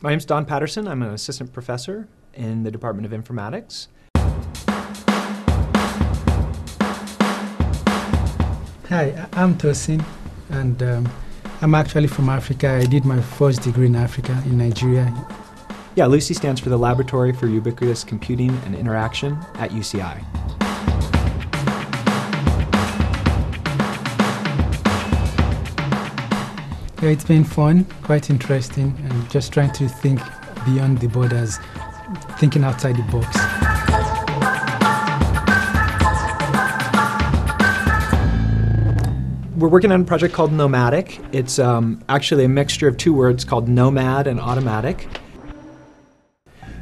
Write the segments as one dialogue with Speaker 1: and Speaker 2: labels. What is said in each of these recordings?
Speaker 1: My name's Don Patterson. I'm an assistant professor in the Department of Informatics.
Speaker 2: Hi, I'm Tosin, and um, I'm actually from Africa. I did my first degree in Africa, in Nigeria.
Speaker 1: Yeah, LUCI stands for the Laboratory for Ubiquitous Computing and Interaction at UCI.
Speaker 2: Yeah, it's been fun, quite interesting, and just trying to think beyond the borders, thinking outside the box.
Speaker 1: We're working on a project called Nomatic. It's um, actually a mixture of two words called nomad and automatic.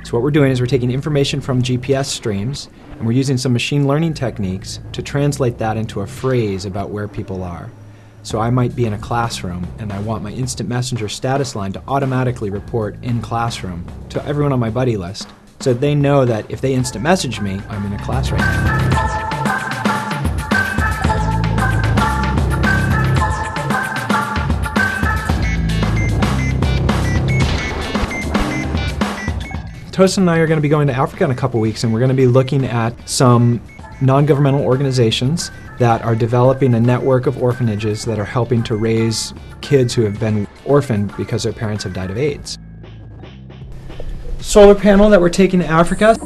Speaker 1: So, what we're doing is we're taking information from GPS streams and we're using some machine learning techniques to translate that into a phrase about where people are. So I might be in a classroom and I want my instant messenger status line to automatically report in classroom to everyone on my buddy list so they know that if they instant message me, I'm in a class right now. Tosin and I are going to be going to Africa in a couple weeks and we're going to be looking at some non governmental organizations that are developing a network of orphanages that are helping to raise kids who have been orphaned because their parents have died of AIDS. Solar panel that we're taking to Africa.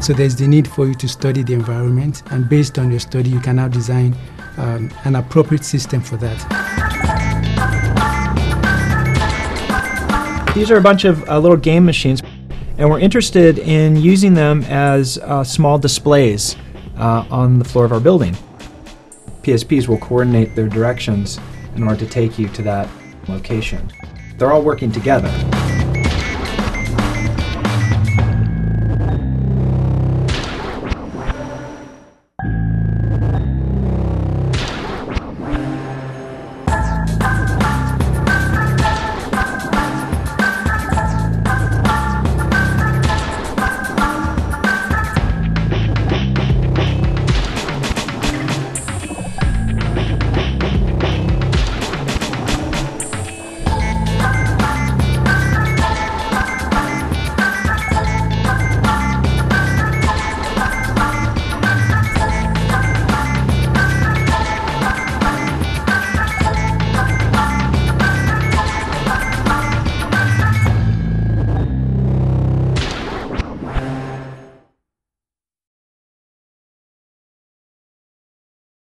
Speaker 2: So there's the need for you to study the environment, and based on your study, you can now design um, an appropriate system for that.
Speaker 1: These are a bunch of uh, little game machines, and we're interested in using them as uh, small displays uh, on the floor of our building. PSPs will coordinate their directions in order to take you to that location. They're all working together.